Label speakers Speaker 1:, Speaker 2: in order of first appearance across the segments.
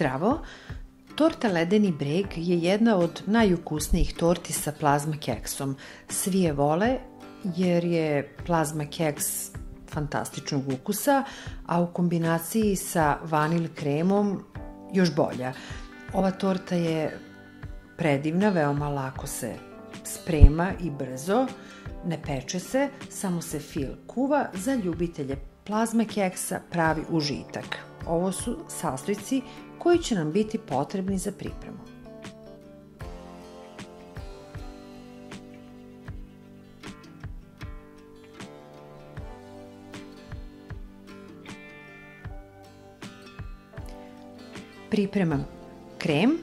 Speaker 1: Zdravo! Torta Ledeni breg je jedna od najukusnijih torti sa plazma keksom. Svi je vole jer je plazma keks fantastičnog ukusa, a u kombinaciji sa vanil kremom još bolja. Ova torta je predivna, veoma lako se sprema i brzo, ne peče se, samo se fil kuva za ljubitelje plazme keksa pravi užitak. Ovo su sastojci koji će nam biti potrebni za pripremu. Pripremam krem.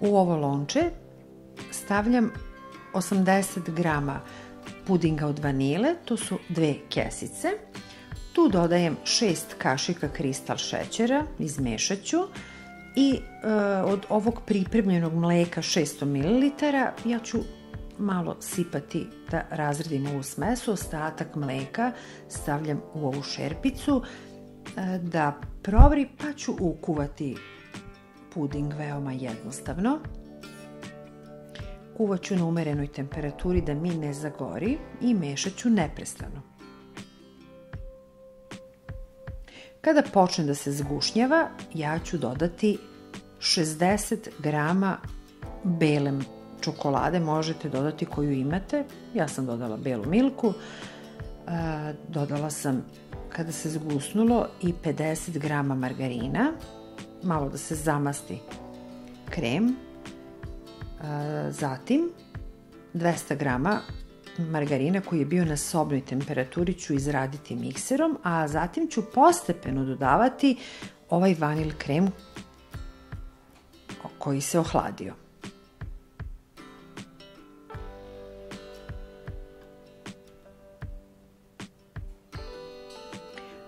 Speaker 1: U ovo lonče stavljam 80 grama pudinga od vanile, to su dve kesice. Tu dodajem 6 kašika kristal šećera, izmešat ću i e, od ovog pripremljenog mleka 600 ml ja ću malo sipati da razredim ovu smesu, ostatak mleka stavljam u ovu šerpicu e, da provri pa ću ukuvati puding veoma jednostavno. Kuvat ću na umerenoj temperaturi da mi ne zagori i mešat ću neprestano. Kada počne da se zgušnjava, ja ću dodati 60 grama bele čokolade, možete dodati koju imate. Ja sam dodala belu milku, e, dodala sam kada se zgusnulo i 50 grama margarina, malo da se zamasti krem, e, zatim 200 grama margarina koji je bio na sobnoj temperaturi ću izraditi mikserom, a zatim ću postepeno dodavati ovaj vanil krem koji se ohladio.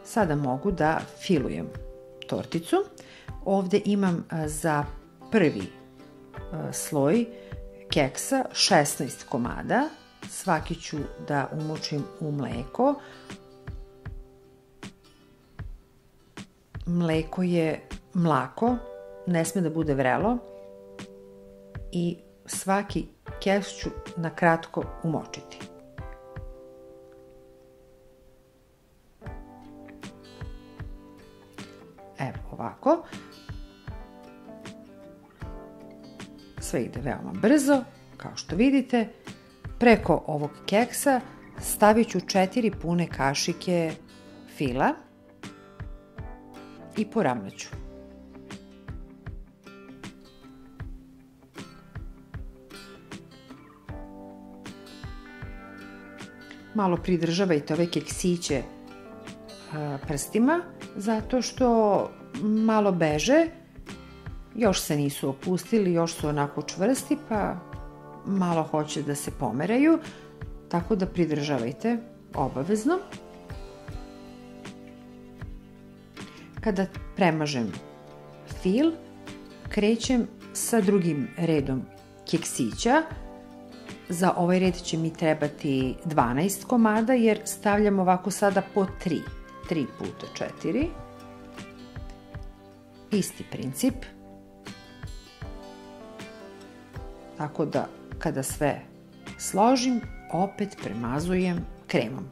Speaker 1: Sada mogu da filujem torticu. Ovde imam za prvi sloj keksa 16 komada. Svaki ću da umočim u mleko. Mleko je mlako, ne sme da bude vrelo i svaki keks ću na kratko umočiti. Evo ovako. Sve ide veoma brzo, kao što vidite. Preko ovog keksa stavit ću 4 pune kašike fila i poravnaću. Malo pridržavajte ove keksiće prstima, zato što malo beže, još se nisu opustili, još su onako čvrsti, pa malo hoće da se pomeraju, tako da pridržavajte obavezno. Kada premažem fil, krećem sa drugim redom keksića. Za ovaj red će mi trebati 12 komada jer stavljam ovako sada po 3. 3 puta 4. Isti princip. Tako da kada sve složim, opet premazujem kremom.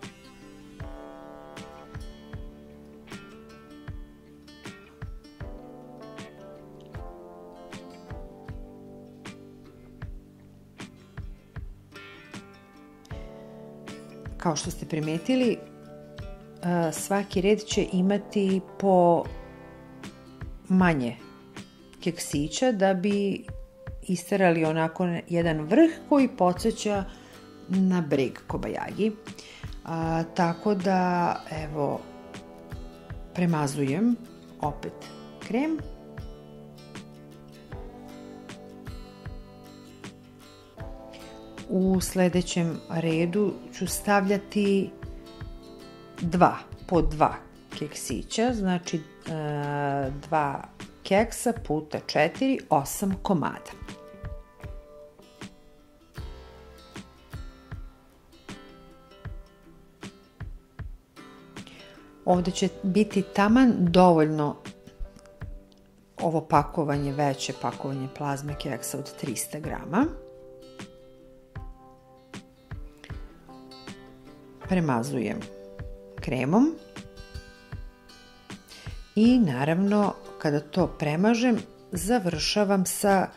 Speaker 1: Kao što ste primetili, svaki red će imati po manje keksića da bi isterali onako jedan vrh koji podsjeća na breg kobajagi. A, tako da, evo, premazujem opet krem. U sledećem redu ću stavljati dva, po dva keksića, znači e, dva keksa puta 4, 8 komada. Ovde će biti taman dovoljno ovo pakovanje, veće pakovanje plazme keksa od 300 grama. Premazujem kremom i naravno kada to premažem završavam sa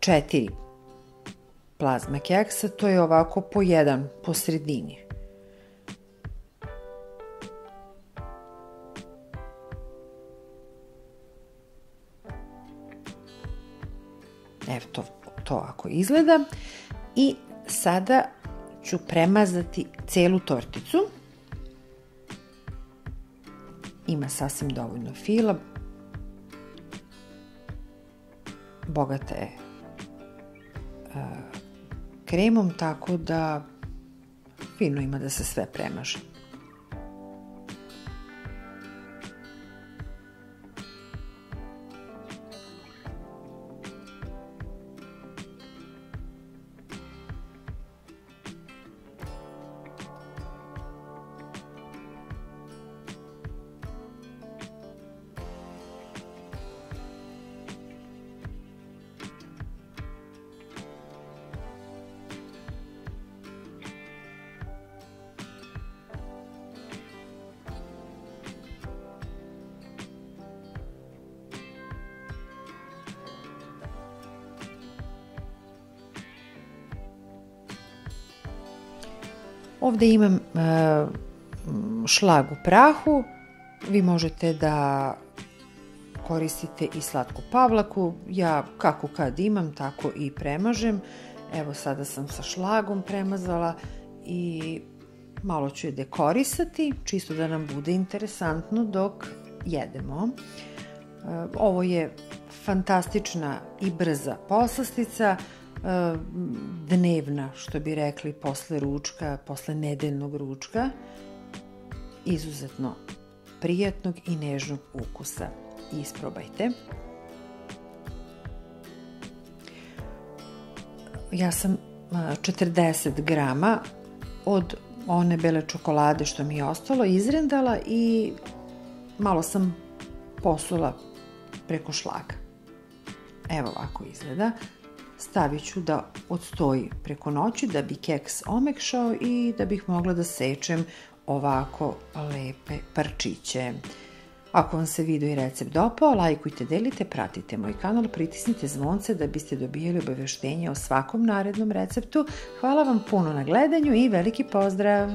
Speaker 1: četiri plazme keksa, to je ovako po jedan po sredini. Evo to, to ako izgleda. I sada ću premazati celu torticu. Ima sasvim dovoljno fila. Bogata je kremom tako da fino ima da se sve premaže. Ovde imam e, šlag u prahu, vi možete da koristite i slatku pavlaku, ja kako kad imam tako i premažem, evo sada sam sa šlagom premazala i malo ću je dekorisati, čisto da nam bude interesantno dok jedemo. E, ovo je fantastična i brza poslastica, dnevna, što bi rekli, posle ručka, posle nedeljnog ručka, izuzetno prijatnog i nežnog ukusa. Isprobajte. Ja sam 40 grama od one bele čokolade što mi je ostalo izrendala i malo sam posula preko šlaga. Evo ovako izgleda stavit ću da odstoji preko noći da bi keks omekšao i da bih mogla da sečem ovako lepe parčiće. Ako vam se video i recept dopao, lajkujte, delite, pratite moj kanal, pritisnite zvonce da biste dobijali obaveštenje o svakom narednom receptu. Hvala vam puno na gledanju i veliki pozdrav!